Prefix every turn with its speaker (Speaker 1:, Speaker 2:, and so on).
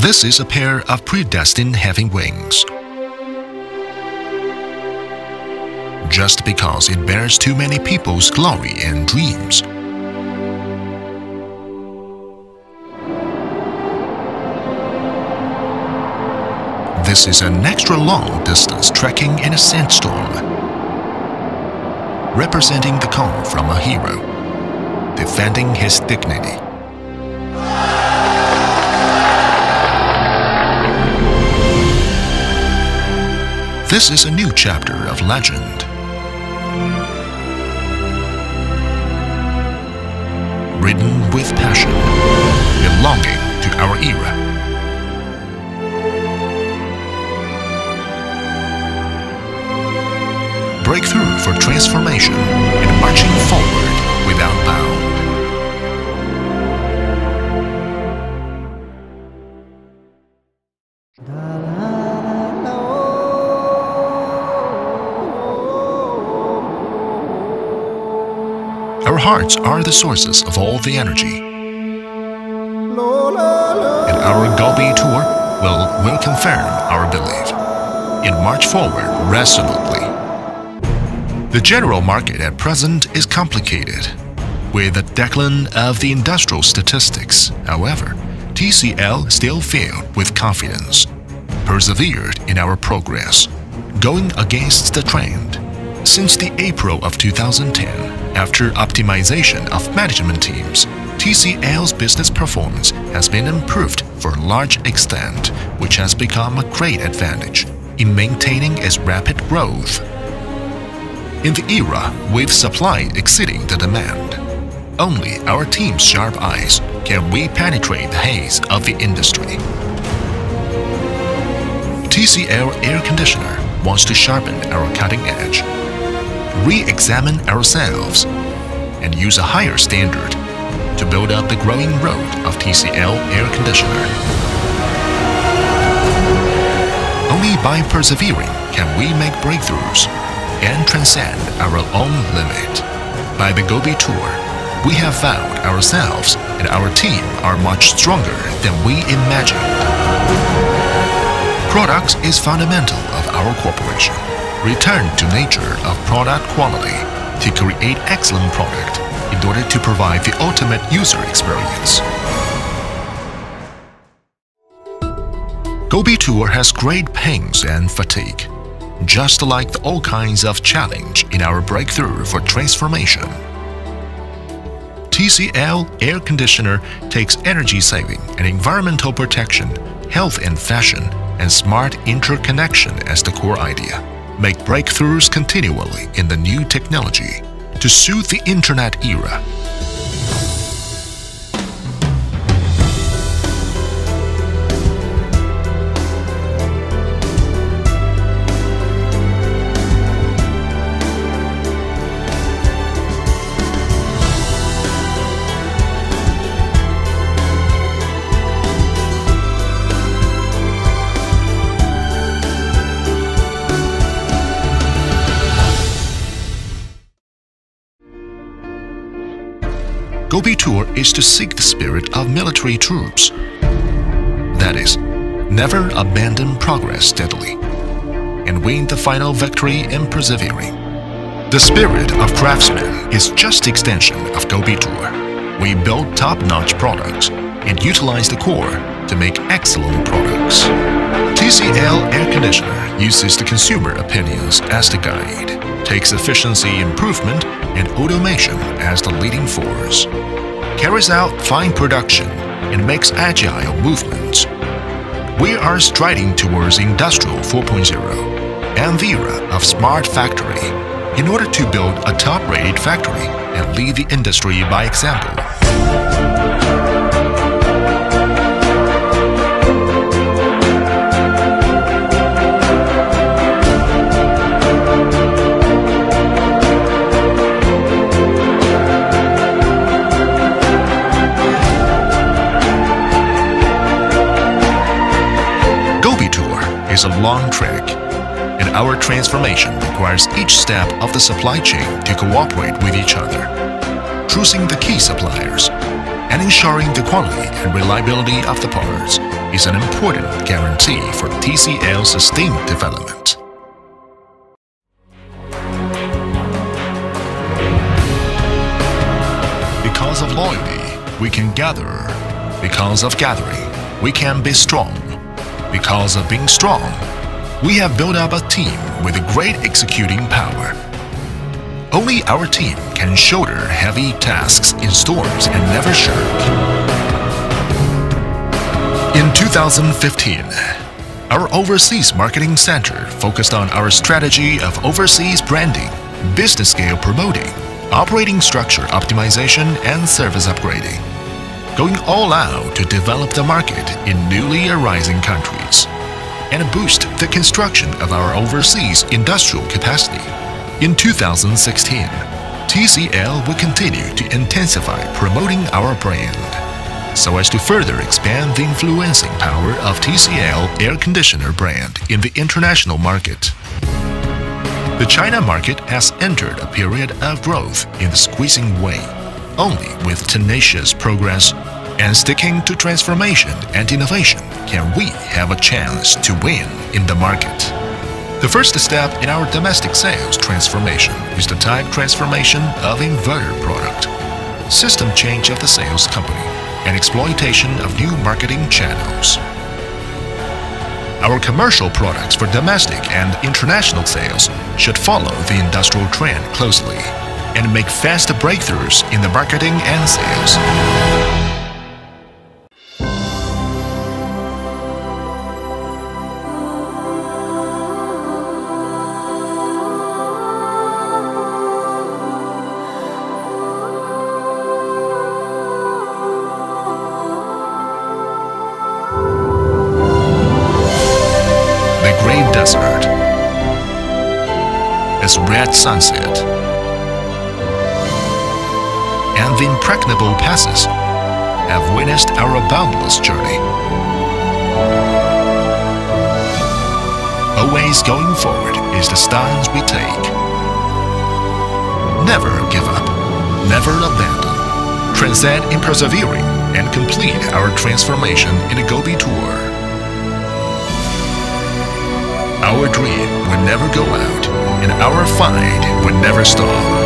Speaker 1: This is a pair of predestined having wings. Just because it bears too many people's glory and dreams. This is an extra long distance trekking in a sandstorm. Representing the call from a hero, defending his dignity. This is a new chapter of legend. Written with passion, belonging to our era. breakthrough for transformation and marching forward without bound. Our hearts are the sources of all the energy. And our Gobi tour will, will confirm our belief and march forward resolutely. The general market at present is complicated. With a decline of the industrial statistics, however, TCL still failed with confidence, persevered in our progress, going against the trend. Since the April of 2010, after optimization of management teams, TCL's business performance has been improved for a large extent, which has become a great advantage in maintaining its rapid growth. In the era with supply exceeding the demand, only our team's sharp eyes can we penetrate the haze of the industry. TCL Air Conditioner wants to sharpen our cutting edge, re-examine ourselves, and use a higher standard to build up the growing road of TCL Air Conditioner. Only by persevering can we make breakthroughs and transcend our own limit. By the Gobi Tour, we have found ourselves and our team are much stronger than we imagined. Products is fundamental of our corporation. Return to nature of product quality to create excellent product in order to provide the ultimate user experience. Gobi Tour has great pains and fatigue just like all kinds of challenge in our breakthrough for transformation. TCL Air Conditioner takes energy saving and environmental protection, health and fashion, and smart interconnection as the core idea. Make breakthroughs continually in the new technology to suit the internet era Gobi Tour is to seek the spirit of military troops. That is, never abandon progress steadily and win the final victory in persevering. The spirit of craftsmen is just extension of Gobi Tour. We build top-notch products and utilize the core to make excellent products. TCL Air Conditioner uses the consumer opinions as the guide takes efficiency improvement and automation as the leading force, carries out fine production, and makes agile movements. We are striding towards Industrial 4.0 and the era of smart factory in order to build a top-rated factory and lead the industry by example. Our transformation requires each step of the supply chain to cooperate with each other, choosing the key suppliers, and ensuring the quality and reliability of the parts is an important guarantee for TCL's sustained development. Because of loyalty, we can gather. Because of gathering, we can be strong. Because of being strong, we have built up a team with great executing power. Only our team can shoulder heavy tasks in storms and never shirk. In 2015, our Overseas Marketing Center focused on our strategy of overseas branding, business scale promoting, operating structure optimization, and service upgrading, going all out to develop the market in newly arising countries and boost the construction of our overseas industrial capacity. In 2016, TCL will continue to intensify promoting our brand so as to further expand the influencing power of TCL air conditioner brand in the international market. The China market has entered a period of growth in the squeezing way. Only with tenacious progress and sticking to transformation and innovation can we have a chance to win in the market. The first step in our domestic sales transformation is the type transformation of inverter product, system change of the sales company, and exploitation of new marketing channels. Our commercial products for domestic and international sales should follow the industrial trend closely and make fast breakthroughs in the marketing and sales. As red sunset and the impregnable passes have witnessed our boundless journey. Always going forward is the stance we take. Never give up, never abandon. Transcend in persevering and complete our transformation in a Gobi tour. Our dream would never go out, and our fight would never stop.